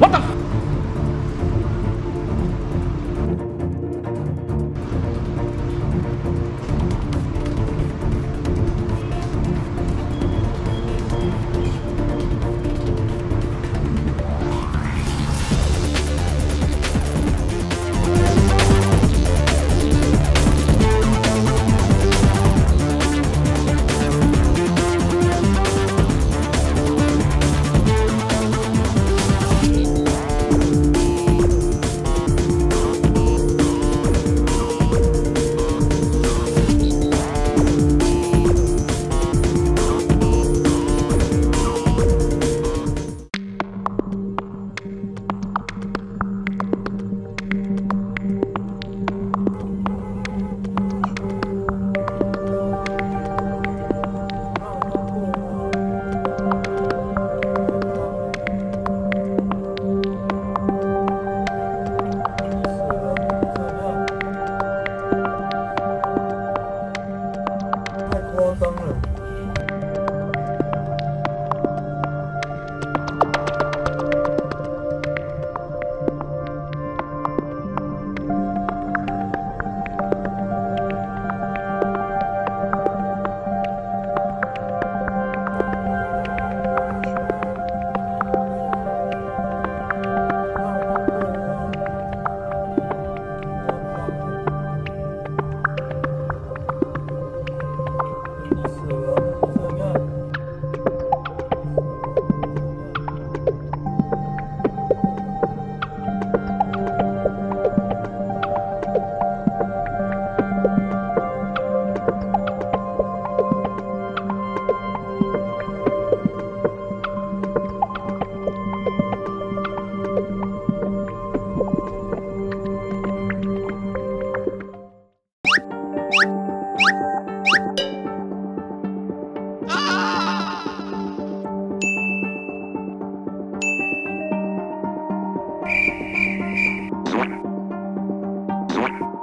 What the 我疯了。Bye.